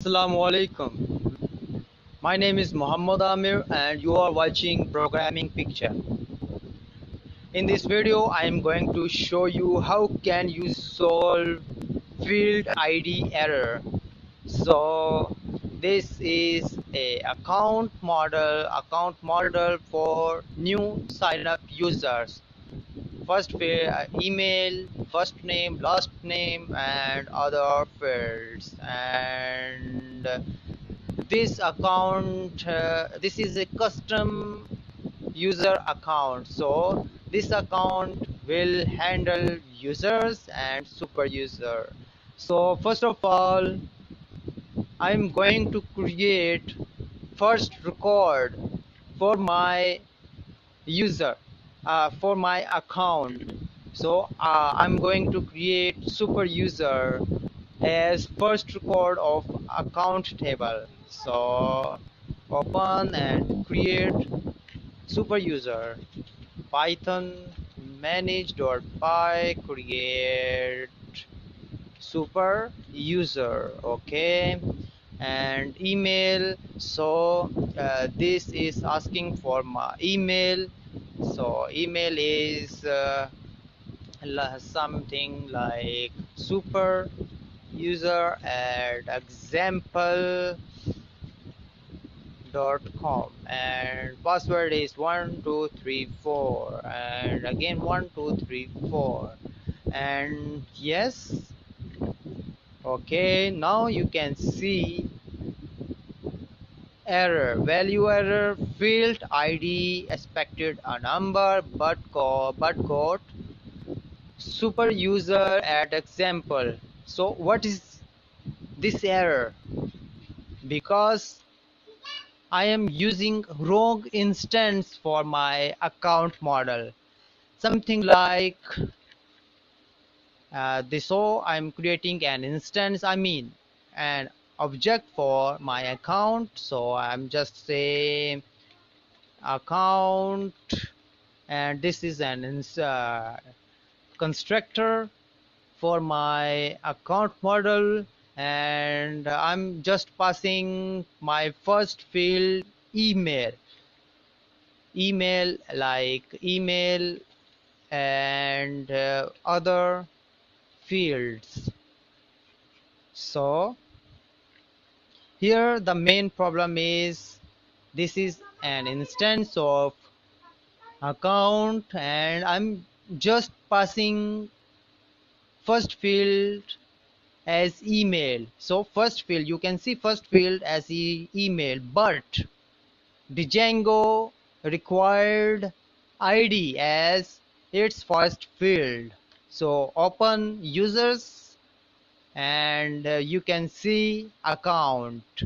Assalamu alaikum. My name is Muhammad Amir and you are watching Programming Picture. In this video I am going to show you how can you solve field ID error. So this is a account model account model for new sign up users first uh, email first name last name and other fields. And this account uh, this is a custom user account. So this account will handle users and super user. So first of all I'm going to create first record for my user uh, for my account. So uh, I'm going to create super user as first record of account table. So open and create super user python manage.py create super user okay? And email. So uh, this is asking for my email so email is uh, something like super user at example dot com. And password is one two three four. And again one two three four. And yes. Okay now you can see error. Value error field id expected a number but got, but got super user at example. So what is this error? Because I am using wrong instance for my account model. Something like uh, this so I'm creating an instance I mean an object for my account. So I'm just say account and this is an uh, constructor for my account model. And I'm just passing my first field email. Email like email and uh, other fields. So here the main problem is this is an instance of account and I'm just passing first field as email. So first field you can see first field as e email but Django required ID as its first field. So open users and uh, you can see account.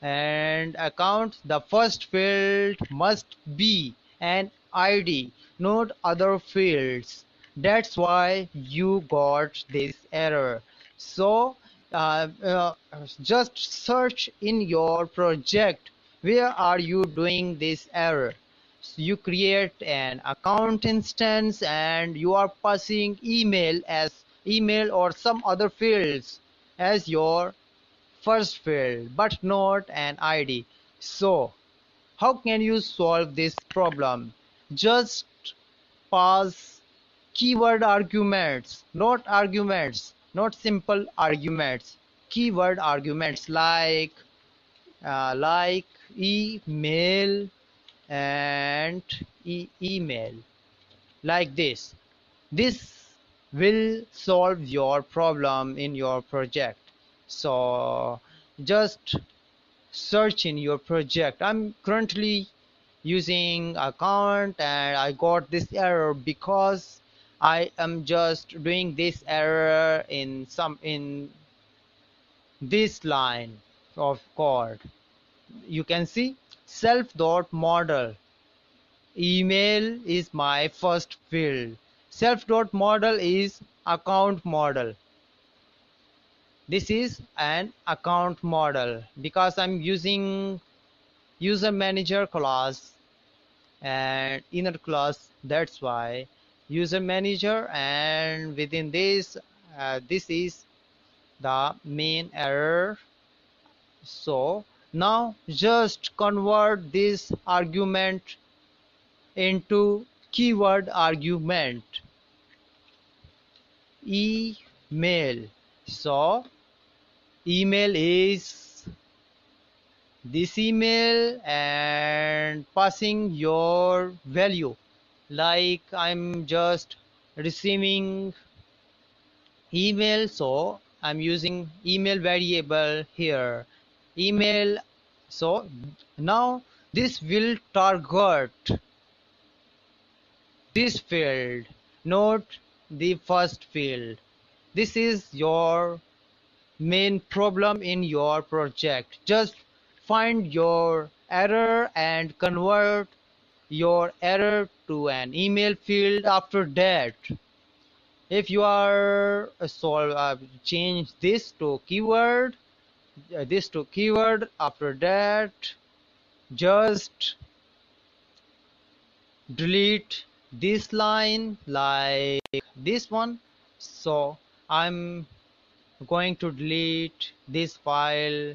And account the first field must be an id not other fields. That's why you got this error. So uh, uh, just search in your project where are you doing this error? So you create an account instance and you are passing email as email or some other fields as your first field but not an ID so how can you solve this problem? Just pass keyword arguments not arguments not simple arguments keyword arguments like uh, like email and e email. Like this. This will solve your problem in your project. So just search in your project. I'm currently using account and i got this error because i am just doing this error in some in this line of code. You can see self dot model. Email is my first field self dot model is account model. This is an account model because I'm using user manager class and inner class. That's why user manager and within this uh, this is the main error. So now just convert this argument into keyword argument. Email. So email is this email and passing your value. Like I'm just receiving email so I'm using email variable here. Email. So now this will target this field not the first field. This is your main problem in your project. Just find your error and convert your error to an email field after that. If you are uh, solve uh, change this to keyword uh, this to keyword after that just delete this line like this one. So I'm going to delete this file.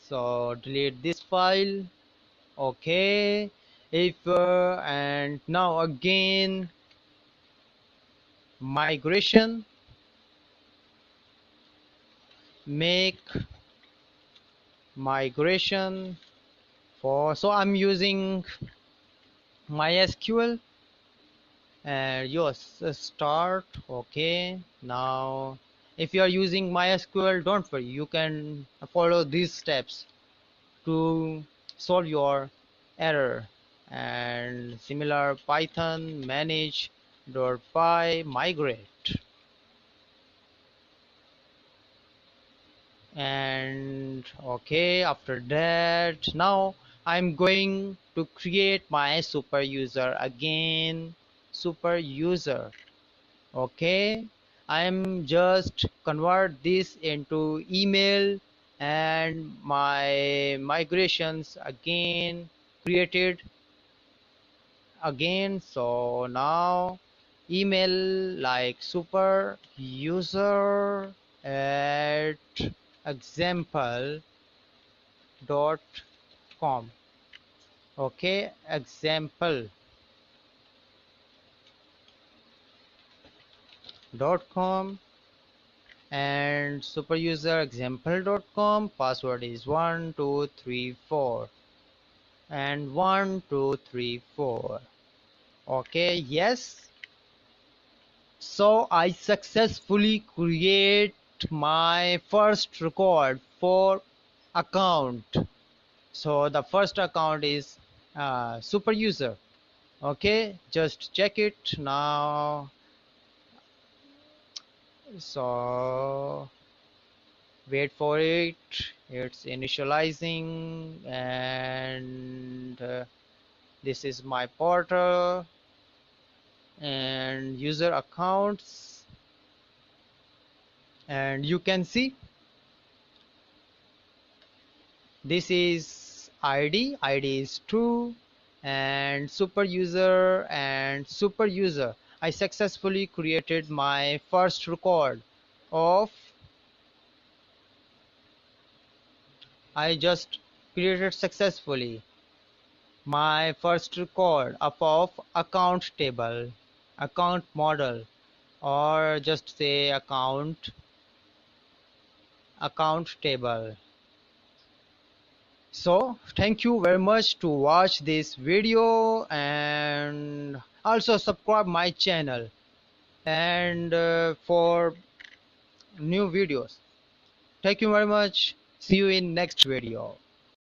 So delete this file. Okay. If uh, and now again migration. Make migration for so I'm using MySQL and yes uh, start okay. Now if you are using MySQL don't worry you can follow these steps to solve your error. And similar Python manage dot py migrate. And okay after that now I'm going to create my super user again super user. Okay? I'm just convert this into email and my migrations again created again. So now email like super user at example dot com. Okay? Example com and super user example dot com password is one two three four. And one two three four. Okay yes. So I successfully create my first record for account. So the first account is uh, super user okay just check it now so wait for it. It's initializing and uh, this is my portal. And user accounts. And you can see. This is id id is true. And super user and super user I successfully created my first record of I just created successfully my first record of, of account table account model or just say account account table so thank you very much to watch this video and also subscribe my channel. And uh, for new videos. Thank you very much. See you in next video